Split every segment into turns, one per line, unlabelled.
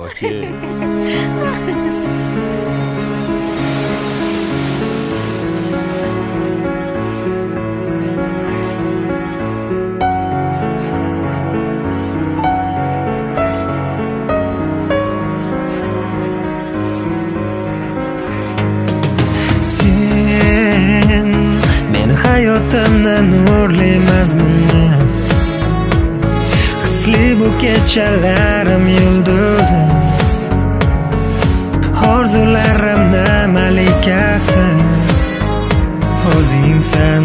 Oye.
sen meni hayotimni nurli mazmun bu kechalarim yulduzi. Orzularimni malikasi. O'zingsan o'zingsan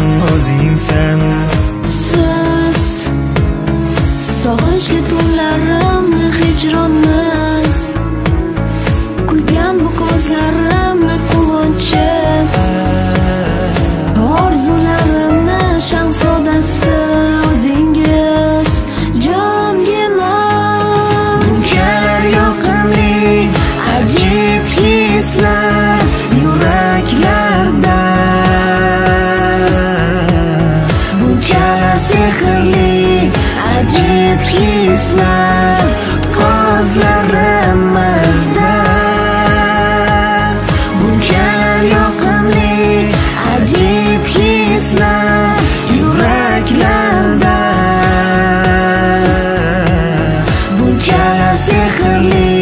sehrli ajib hislar ko'zlarimizda buncha yoqimli ajib hislar yuraklarda buncha sehrli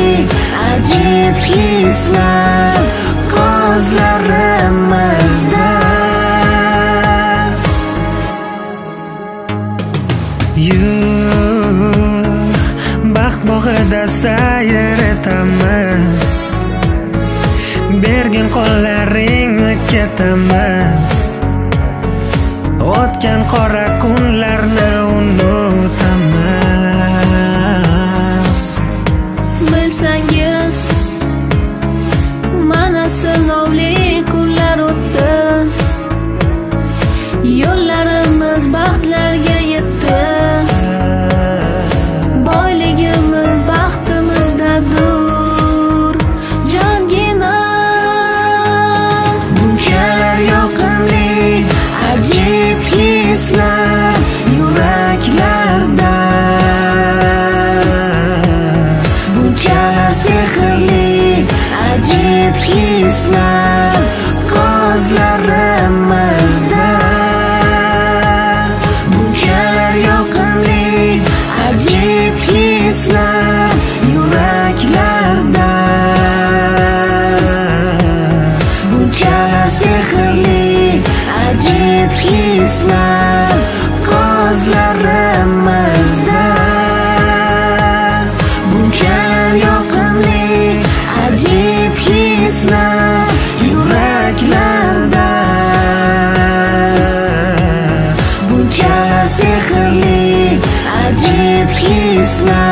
ajib hislar ko'zlarimizda da sayr etamiz. Bergin qo'llaringni ketamiz. O'tgan qora kunlarni unutamiz.
Bilsangiz mana
sinov ajib ko'zlarimizda bunchalar yoqimli ajib hislar yuraklarda bunchalar sehrli ajib hislar